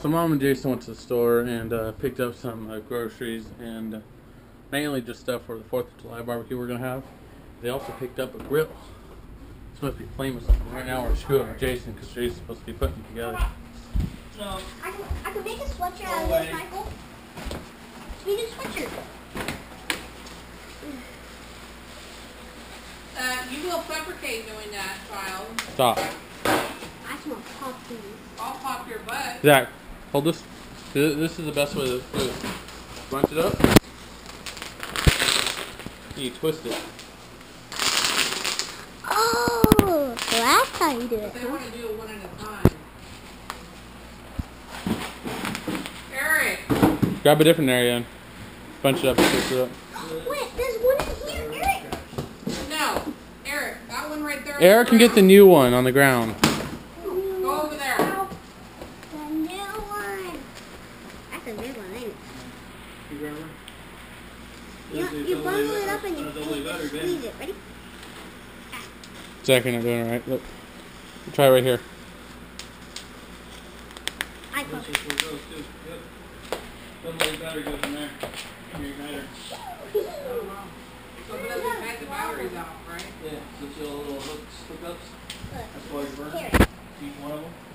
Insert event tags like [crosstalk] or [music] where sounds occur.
So mom and Jason went to the store and uh, picked up some uh, groceries and uh, mainly just stuff for the Fourth of July barbecue we're gonna have. They also picked up a grill. Supposed to be playing with something. Right now we're screwing with Jason because Jason's supposed to be putting it together. So, I can, I can make a sweatshirt out of this, Michael. Make a sweatshirt. Uh, you will fabricate doing that, child. Stop. I smell puppy. I'll pop your butt. Zach, hold this. This is the best way to do it. Bunch it up. You twist it. Oh, so that's how you do it, They huh? want to do it one at a time. Eric, Grab a different area and bunch it up and twist it up. [gasps] Wait, there's one in here, Eric. no. Eric, that one right there. on Eric can get the new one on the ground. a new one, ain't it? You grab one? You, you bundle it up and you, squeeze it. Ready? Zach, you're not doing it right. Look. Try right here. I pull. Doesn't the battery goes in there. In your igniter. So it doesn't the right? Yeah, so little hooks, hookups. That's why you burn. Keep one of them.